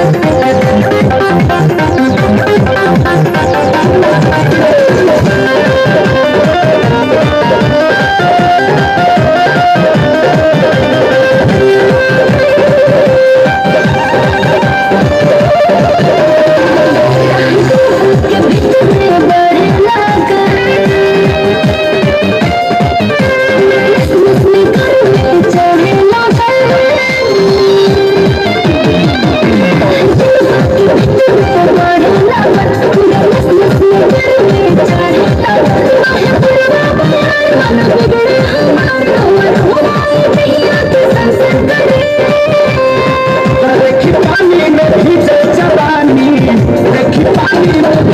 Thank